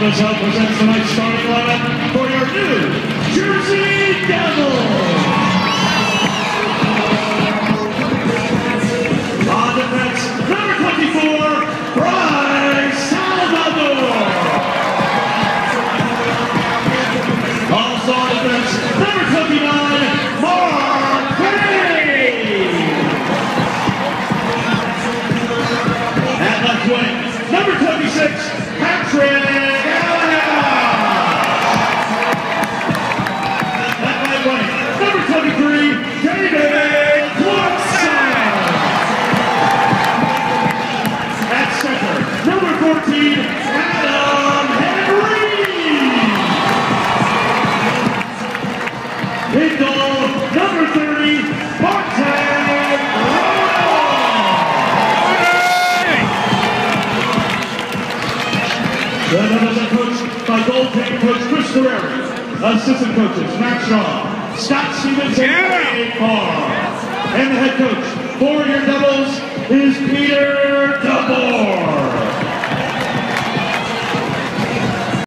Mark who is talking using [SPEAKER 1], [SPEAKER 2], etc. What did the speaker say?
[SPEAKER 1] Health presents tonight's starting lineup for your new Jersey Devils. On defense, number 24, Bryce Salvador. Also on defense, number 29, Mark Fayne. At left wing, number 26, by goaltending coach Chris assistant coaches Matt Shaw, Scott Stevenson, and Dave Barr. And the head coach for